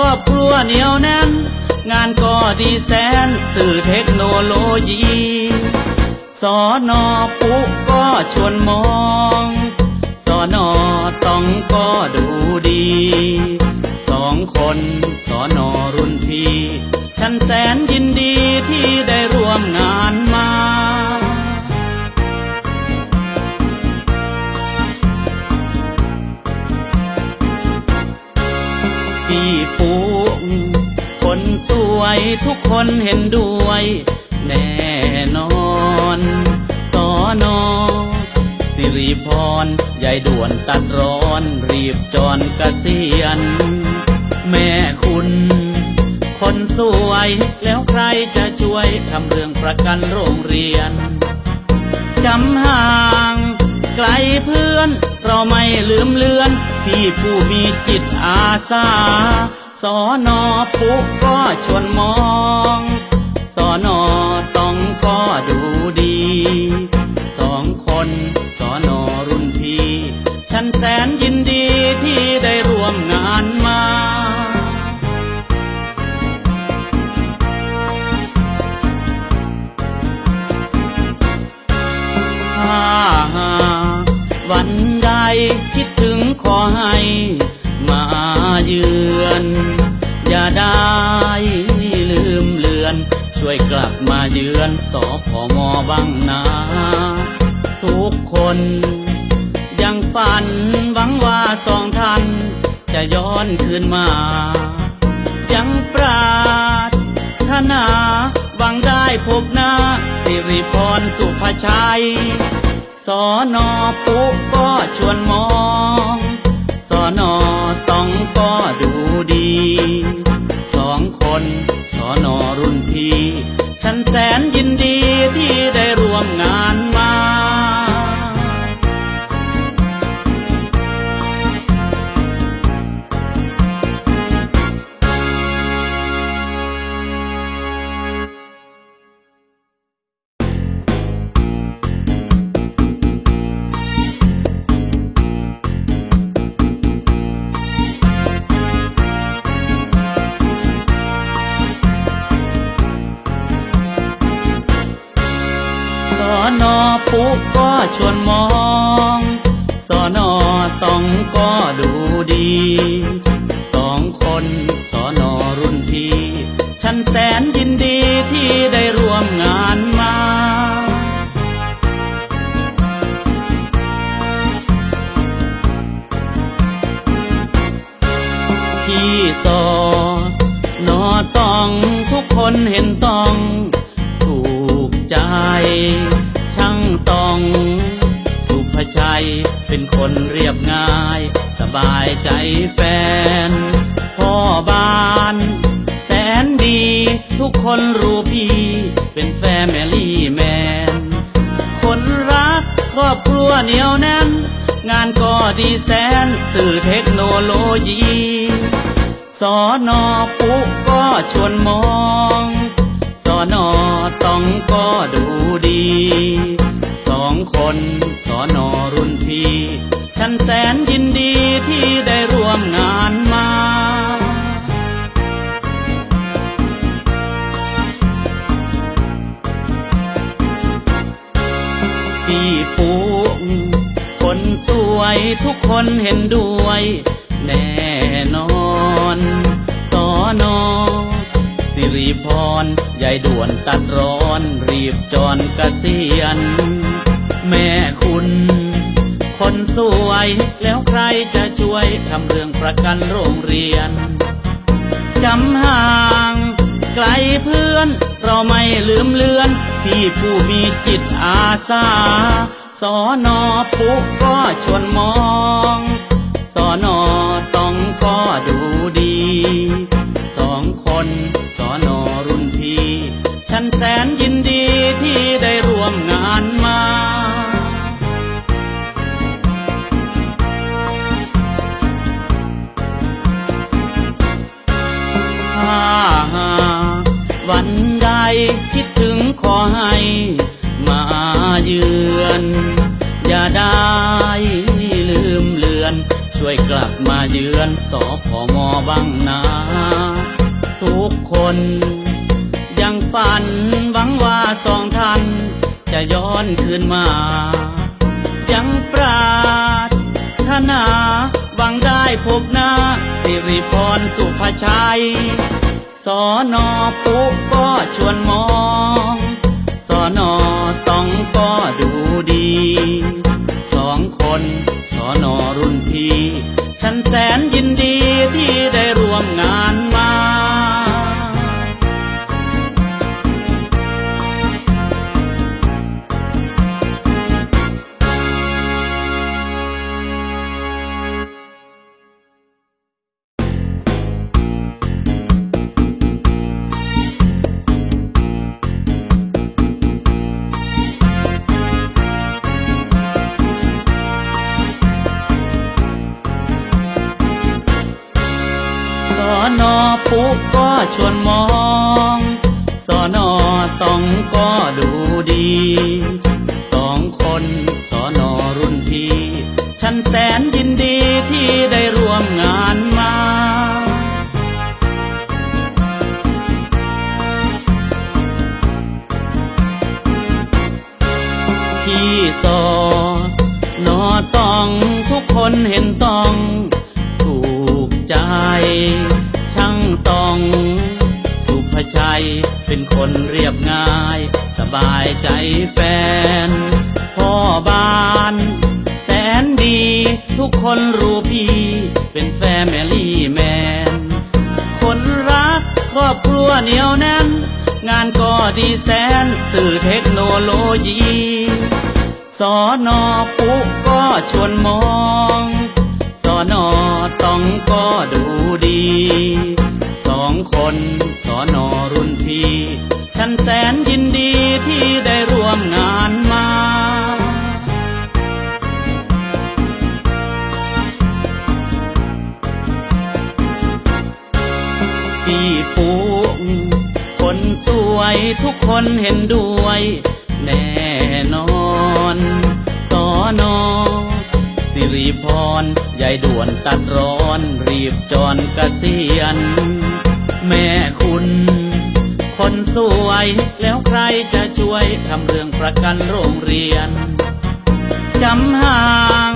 รักครอบครัวเหนียวแน่น งานก็ดีแสนสื่อเทคโนโลยี สอนอปุ๊ก็ชวนมองสอนอต้องก็ดูดี สองคนสอนอรุ่นพี่ ฉันแสนยินดีที่ได้ร่วมงาน ทุกคนเห็นด้วยแน่นอนสอนอสิริพรยายด่วนตัดร้อน รีบจรเกษียณแม่คุณ คนสวย แล้วใครจะช่วยทำเรื่องประกันโรงเรียนจำห่างไกลเพื่อน เราไม่ลืมเลือน พี่ผู้มีจิตอาสา สอนอผู้ก็ชวนมอง เรียบง่าย สบายใจแฟน พ่อบ้าน แสนดี ทุกคนรู้พี่ เป็นแฟมิลี่แมน คนรักครอบครัวเหนียวแน่น งานก็ดีแสน สื่อเทคโนโลยีสอนอปุ๊ก็ชวนมองสอนอต้องก็ดูดี สองคนสอนอรุ่นพี่ ฉันแสนยินดีที่ได้ร่วมงานมา พี่ปูคนสวยทุกคนเห็นด้วยแน่นอนสอนอสิริพรยายด่วนตัดร้อนรีบจรเกษียณ แม่คุณ คนสวย แล้วใครจะช่วยทำเรื่องประกันโรงเรียน จำห่างไกลเพื่อน เราไม่ลืมเลือน พี่ผู้มีจิตอาสา สอนอปุ๊ก็ชวนมอง สอนอต้องก็ดูดี สองคน สอนอรุ่นพี่ ฉันแสนยิน มาเยือนสอพมอบ้างนา ทุกคนยังฝันหวังว่าสองท่านจะย้อนคืนมา ยังปราดถนาหวังได้พบหน้า สิริพรสุภาชัย สอนอปุ๊ก็ชวนม พี่สอนอต้องทุกคนเห็นต้อง ถูกใจ ช่างต้อง สุภชัยเป็นคนเรียบง่าย สบายใจแฟน พ่อบ้านแสนดี ทุกคนรู้พี่ เป็นแฟมลี่แมน คนรักครอบครัวเหนียวแน่นงานก็ดีแสนสื่อเทคโนโลยี สอนอปุก็ชวนมองสอนอต้องก็ดูดี สองคนสอนอรุ่นพี่ฉันแสนยินดีที่ได้ร่วมงานมาพี่ปูคนสวยทุกคนเห็นด้วยแน่ นอสิริพรยายด่วนตัดร้อน รีบจรเกษียณแม่คุณ คนสวย แล้วใครจะช่วยทำเรื่องประกันโรงเรียนจำห่าง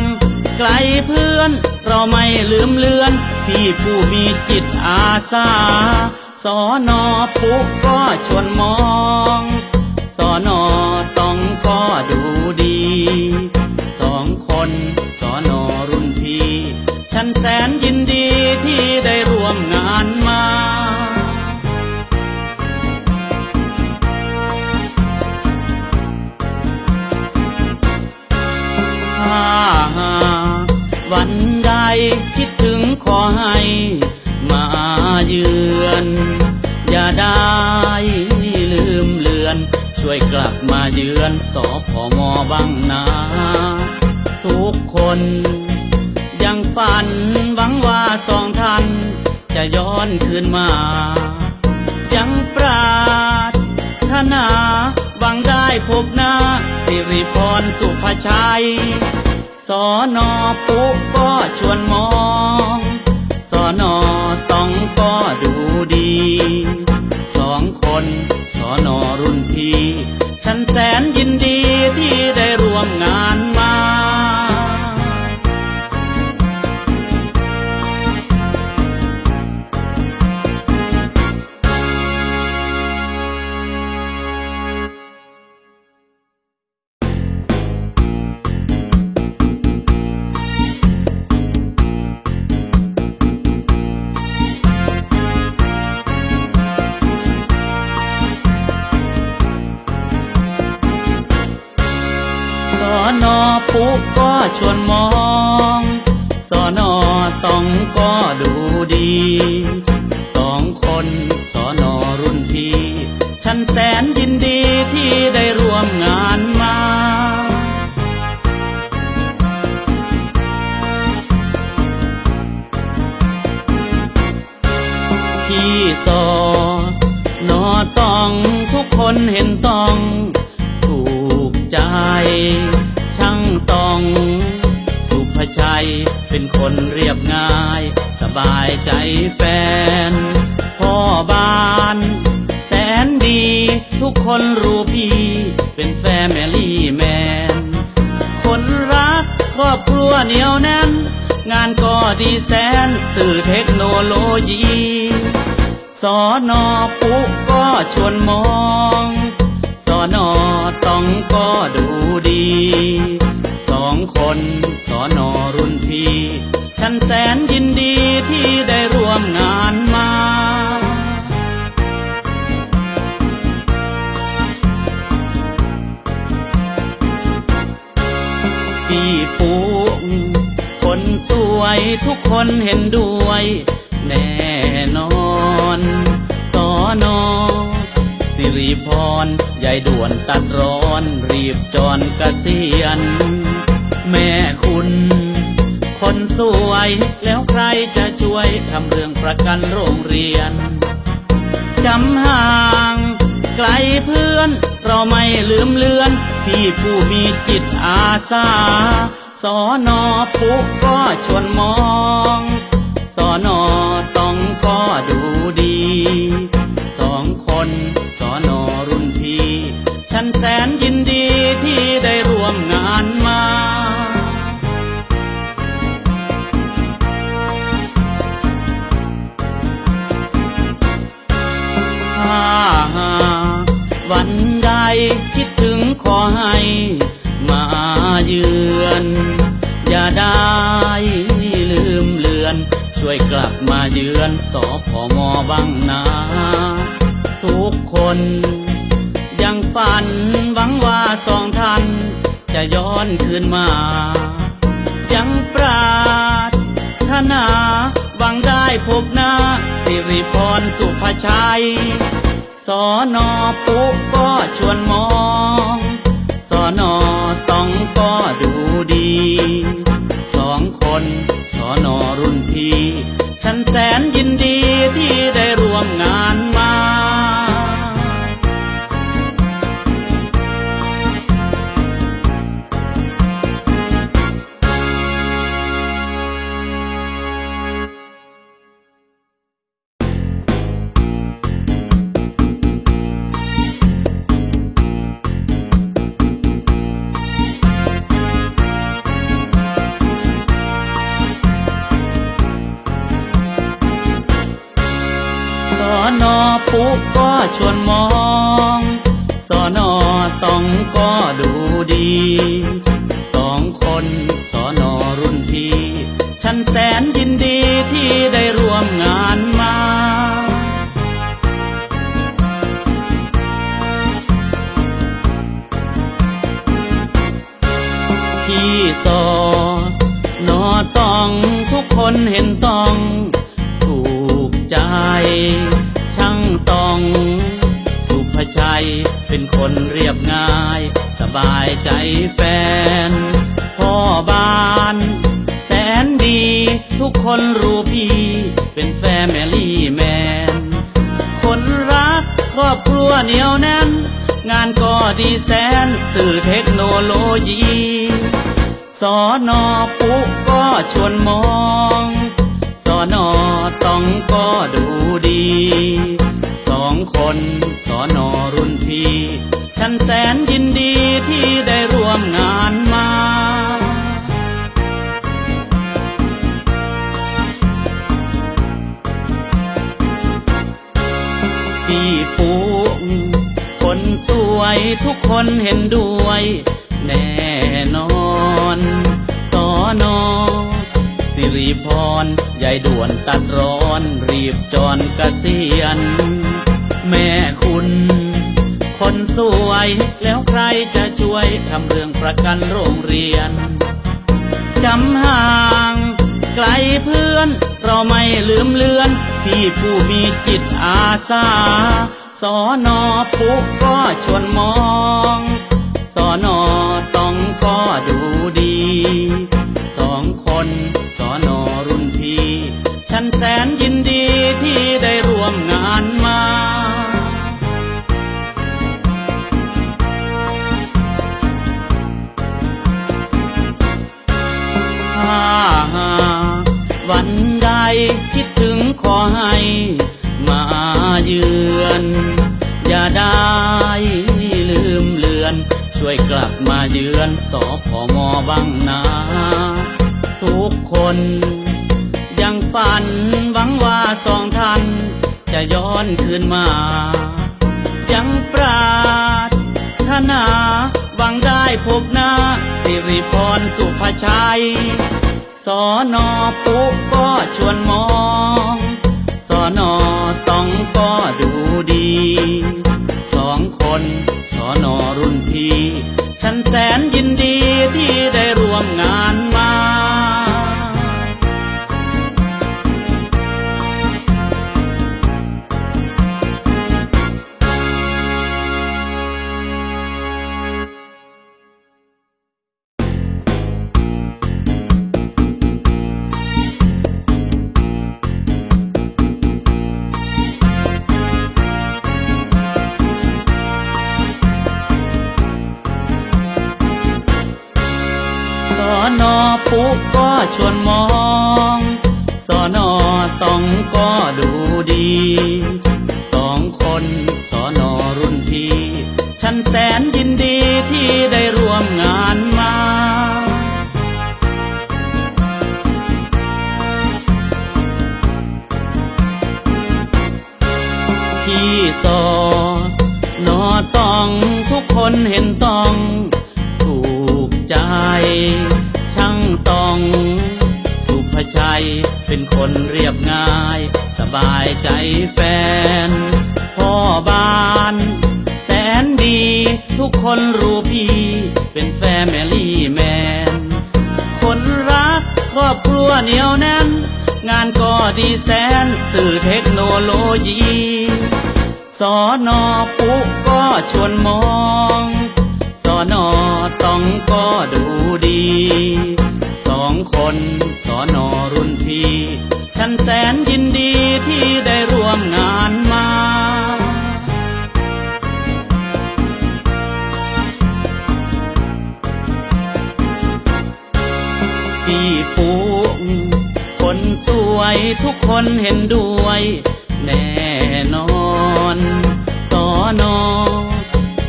ไกลเพื่อน เราไม่ลืมเลือน พี่ผู้มีจิตอาสาสอนอปุ๊ก็ชวนมอง สอนอต้องก็ดูดี อนสอพอมอบ้างนา ทุกคนยังฝันหวังว่าสองท่านจะย้อนคืนมา ยังปราดถนาหวังได้พบหน้า สิริพรสุภาชัย สอนอปุ๊ก็ชวนมองสอนอต้องก็ดูดี สองคนสอนอรุ่นพี่ ฉันแสนยินดีที่ได้ร่วมงานมา ปุ๊ก็ชวนมองสอนอต้องก็ดูดี สองคนสอนอรุ่นพี่ ฉันแสนยินดีที่ได้ร่วมงานมาพี่ปุ๊คนสวยทุกคนเห็นด้วย แน่นอน พรยายด่วนตัดร้อน รีบจรเกษียณ แม่คุณ คนสวย แล้วใครจะช่วยทำเรื่องประกันโรงเรียน จำห่างไกลเพื่อน เราไม่ลืมเลือน พี่ผู้มีจิตอาสา สอนอปุ๊ก็ชวนมอง สอนอต้องก็ดู คิดถึงขอให้มาเยือน อย่าได้ลืมเลือน ช่วยกลับมาเยือนสอพมอบ้างนาทุกคนยังฝันหวังว่าสองท่านจะย้อนคืนมา ยังปราดถนาหวังได้พบหน้าสิริพรสุภชัย สอนอปุ๊ก็ชวนมองสอนอต้องก็ดูดี สองคนสอนอรุ่นพี่ ฉันแสนยินดีที่ คุก็ชวนมองสอนอต้องก็ดูดี สองคนสอนอรุ่นพี่ ฉันแสนยินดีที่ได้ร่วมงาน คนเรียบง่าย สบายใจแฟน พ่อบ้าน แสนดี ทุกคนรู้พี่ เป็นแฟมิลี่แมน คนรักครอบครัวเหนียวแน่น งานก็ดีแสน สื่อเทคโนโลยีสอนอปุ๊ก็ชวนมอง สอนอต้องก็ดูดี แสนยิ รื่องประกันโรงเรียน จำห่างไกลเพื่อน เราไม่ลืมเลือน พี่ผู้มีจิตอาสาสอนอปุ๊กก็ชวนมอง อนคืนมา ยังปราถนาหวังได้พบหน้า สิริพรสุภชัย สอนอปุก็ชวนมอง สอนอต้องก็ดูดี นียวแน่น งานก็ดีแสนสื่อเทคโนโลยี สอนอปุก็ชวนมองสอนอต้องก็ดูดี สองคนสอนอรุ่นพี่ ฉันแสนยินดีที่ได้ร่วมงานมา วยทุกคนเห็นด้วย แน่นอนสอนอ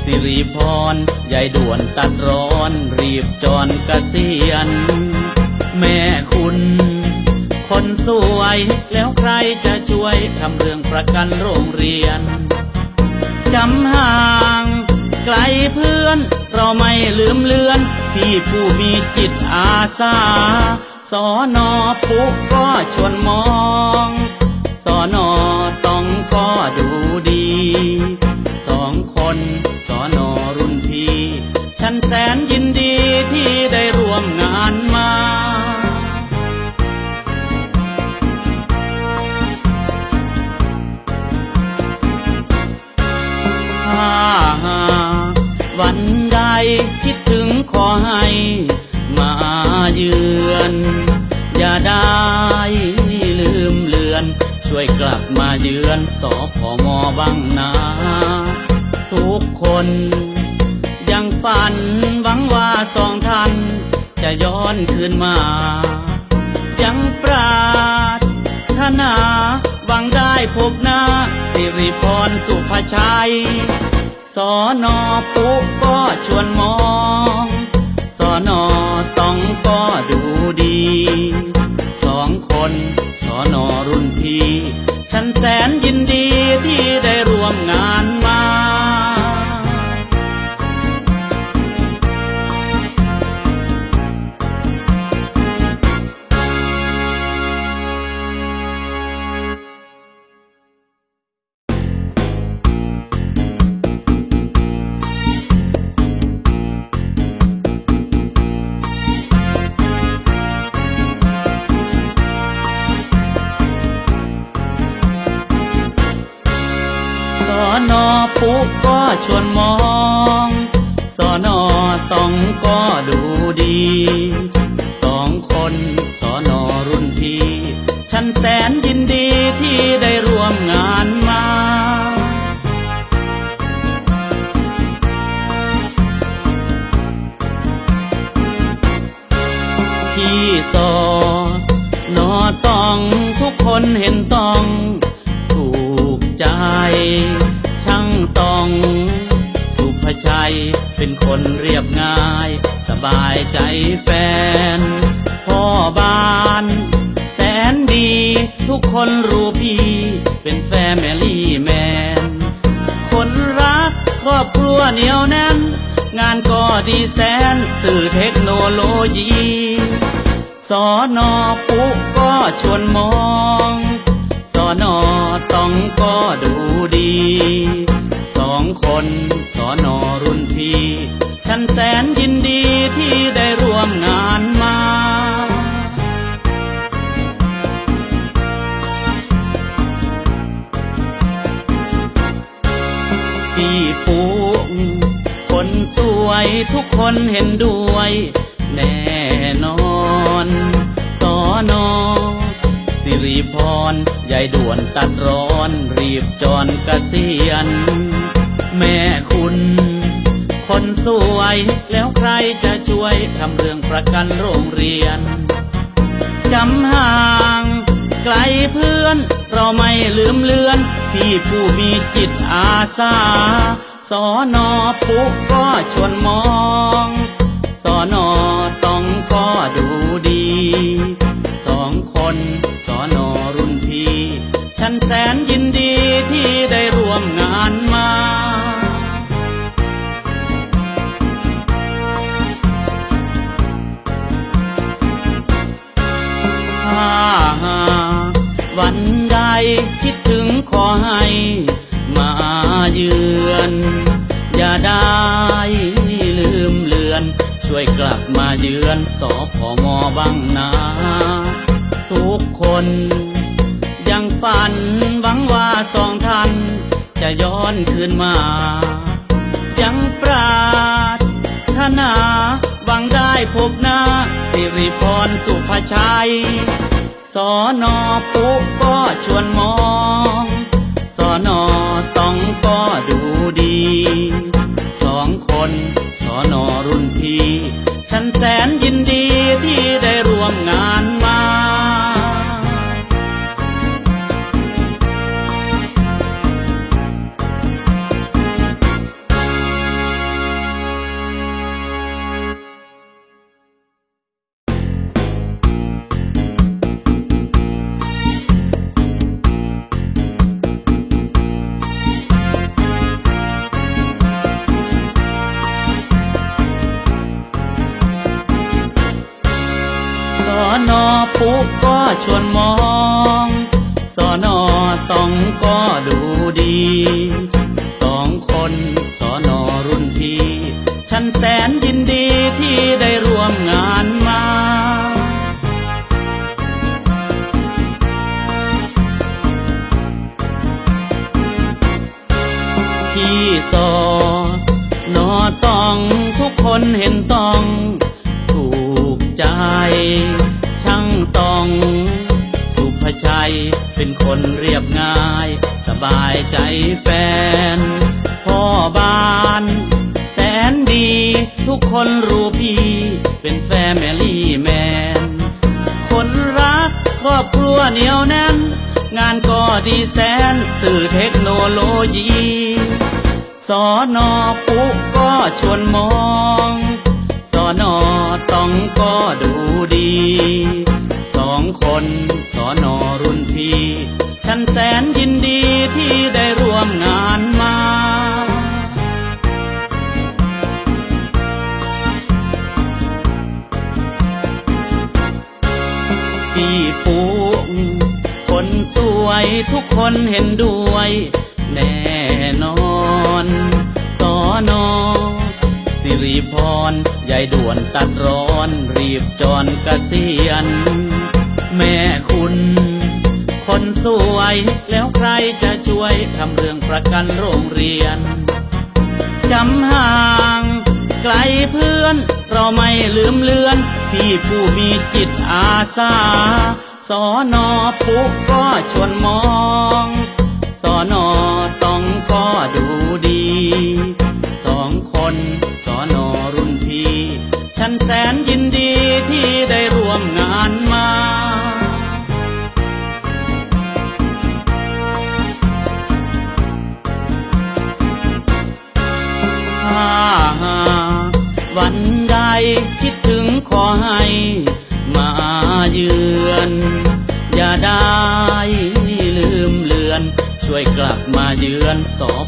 สิริพรยายด่วนตัดร้อน รีบจรเกษียณแม่คุณ คนสวย แล้วใครจะช่วยทำเรื่องประกันโรงเรียนจำห่างไกลเพื่อน เราไม่ลืมเลือน พี่ผู้มีจิตอาสา สอนอปุก็ชวนมอง สอนอต้องก็ดู นคืนมา ยังปราถนาหวังได้พบหน้า สิริพรสุภาชัย สอนอปุ๊ก็ชวนมอ บายใจแฟน พ่อบ้านแสนดี ทุกคนรู้พี่ เป็นแฟนแมลี่แมน คนรักครอบครัวเหนียวแน่น งานก็ดีแสน สื่อเทคโนโลยีสอนอปุ๊ก็ชวนมองสอนอต้องก็ดูดี สองคนสอนอรุ่นพี่ ฉันแสนยินดีที่ได้ร่วมงานมา พี่ปูคนสวยทุกคนเห็นด้วย แน่นอนสอนอสิริพรยายด่วนตัดร้อน รีบจรเกษียณแม่คุณ คนสวย แล้วใครจะช่วยทำเรื่องประกันโรงเรียนจำห่างไกลเพื่อน เราไม่ลืมเลือน พี่ผู้มีจิตอาสา สอนอปุกก็ชวนมอง สอนอต้องก็ดูดี สองคนสอนอรุ่นพี่ ฉันแสนยินดีที่ได้ร่วมงานมา คิดถึงขอให้มาเยือน อย่าได้ลืมเลือน ช่วยกลับมาเยือนสอพมอบ้างนาทุกคนยังฝันหวังว่าสองท่านจะย้อนคืนมา ยังปราถนาหวังได้พบหน้าสิริพรสุภชัย สอนอปุ๊ก็ชวน ที่สอนอต้องทุกคนเห็นต้อง ถูกใจ ช่างต้อง สุภชัยเป็นคนเรียบง่าย สบายใจแฟน พ่อบ้านแสนดี ทุกคนรู้พี่ เป็นแฟนแมลี่แมน คนรักครอบครัวเหนียวแน่น งานก็ดีแสนสื่อเทคโนโลยี สอนอปุ๊กก็ชวนมอง สอนอต้องก็ดูดี สองคนสอนอรุ่นพี่ ฉันแสนยินดีที่ได้ วยทุกคนเห็นด้วย แน่นอนสอนอสิริพรยายด่วนตัดร้อน รีบจรเกษียณแม่คุณ คนสวย แล้วใครจะช่วยทำเรื่องประกันโรงเรียนจำห่างไกลเพื่อน เราไม่ลืมเลือน พี่ผู้มีจิตอาสา สอนอผูกก็ชวนมองสอนอต้องก็ดูดี สองคนสอนอรุ่นพี่ ฉันแสนยินดี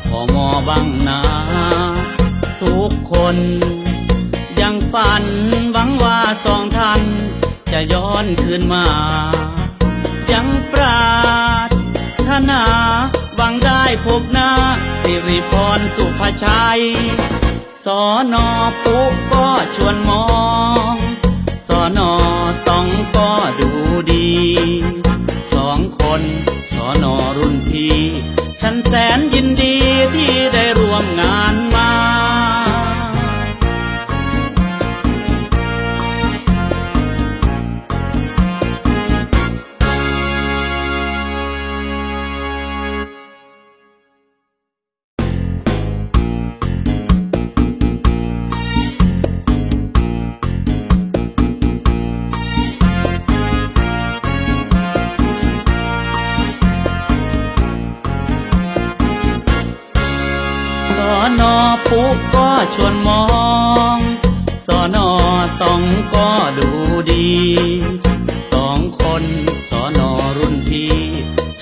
พอมอบังนา ทุกคนยังฝันหวังว่าสองท่านจะย้อนคืนมา ยังปราดถนาหวังได้พบหน้าสิริพรสุภชัย สอนอปุ๊ก็ชวนมองสอนอสองก็ดูดี สองคนสอนอรุ่นพี่ ฉันแสนยินดีที่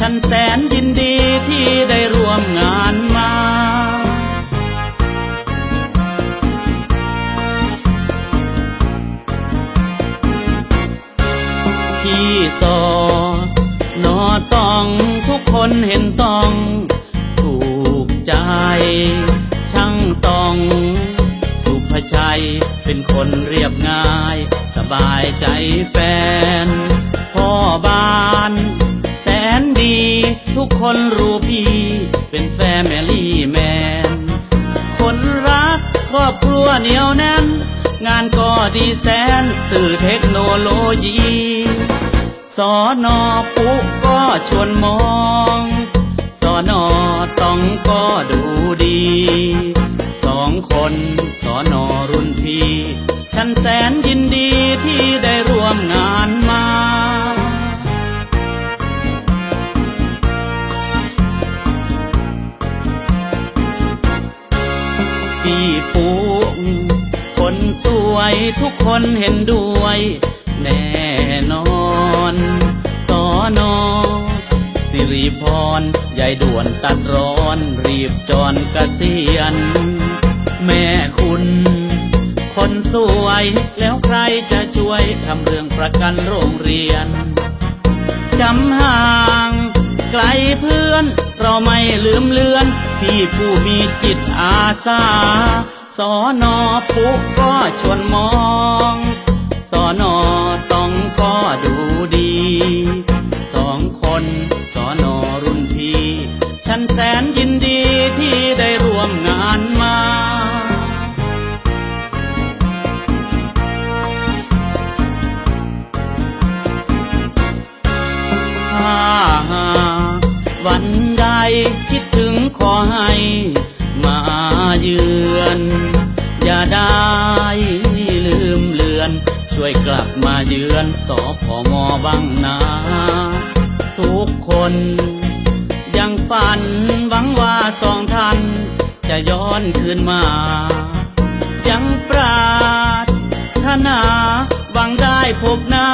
ฉันแสนยินดีที่ได้ร่วมงานมา ที่สอนอต้องทุกคนเห็นต้อง ถูกใจ ช่างต้อง สุภชัย เป็นคนเรียบง่าย สบายใจแฟน นอปุ๊ก็ชวนมองสอนอต้องก็ดูดี สองคนสอนอรุ่นพี่ ฉันแสนยินดีที่ได้ร่วมงานมาพี่ปูคนสวยทุกคนเห็นด้วย แน่นอน นอสิริพรยายด่วนตัดร้อน รีบจรเกษียณแม่คุณ คนสวย แล้วใครจะช่วยทำเรื่องประกันโรงเรียนจำห่างไกลเพื่อน เราไม่ลืมเลือน พี่ผู้มีจิตอาสาสอนอปุ๊ก็ชวนมองสอนอ คิดถึงขอให้มาเยือน อย่าได้ลืมเลือน ช่วยกลับมาเยือนสอพอมอบังนาทุกคนยังฝันหวังว่าสองท่านจะย้อนคืนมา ยังปราดถนาหวังได้พบหน้า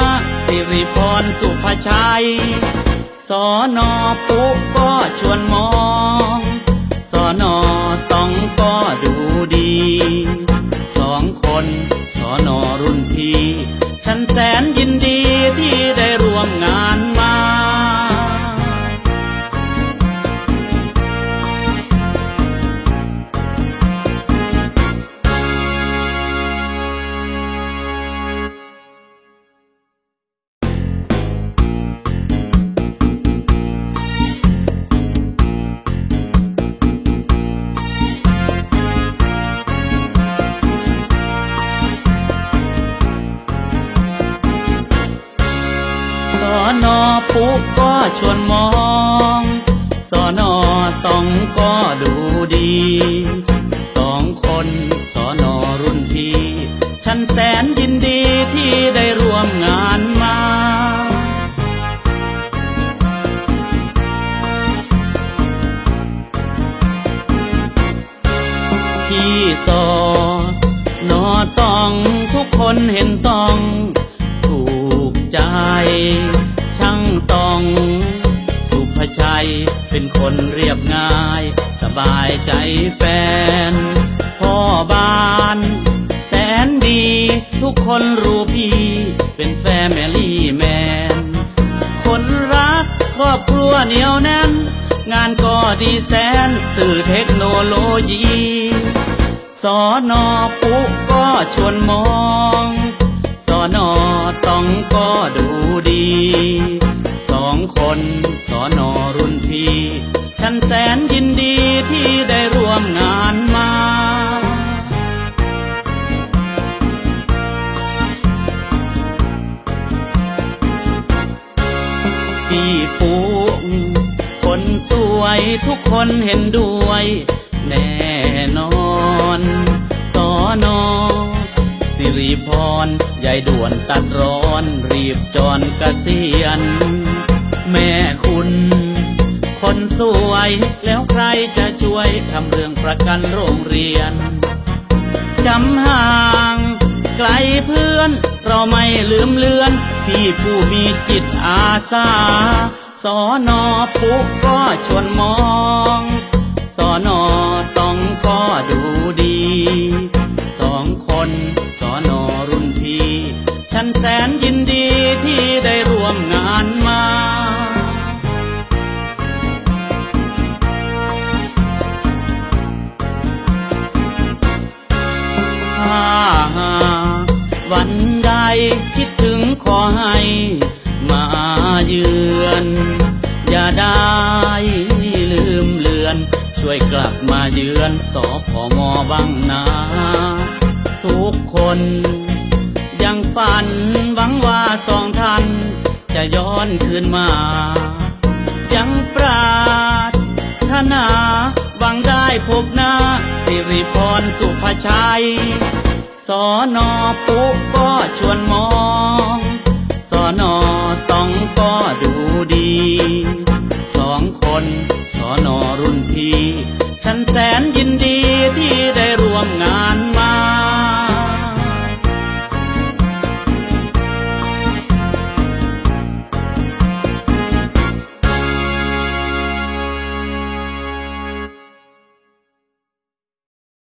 สิริพรสุภชัย สอนอปุ๊ก็ชวนมอง ปุ๊ก็ชวนมองสอนอต้องก็ดูดี สองคนสอนอรุ่นพี่ฉันแสนยินดีที่ได้ร่วมงานมาพี่สอนอต้องทุกคนเห็นต้องถูกใจ คนเรียบง่าย สบายใจแฟน พ่อบ้านแสนดี ทุกคนรู้พี่ เป็นแฟมลี่แมน คนรักครอบครัวเหนียวแน่น งานก็ดีแสน สื่อเทคโนโลยีสอนอปุ๊ก็ชวนมองสอนอต้องก็ดูดี สองคน นแสนยินดีที่ได้ แล้วใครจะช่วยทำเรื่องประกันโรงเรียนจำห่างไกลเพื่อน เราไม่ลืมเลือน พี่ผู้มีจิตอาสา สอนอปุ๊ก็ชวนมอง สอนอต้องก็ดูดี สองคนสอนอรุ่นพี่ ฉันแสน จะย้อนคืนมา ยังปราถนาหวังได้พบหน้า สิริพรสุภชัย สอนอปุ๊ก็ชวนมอง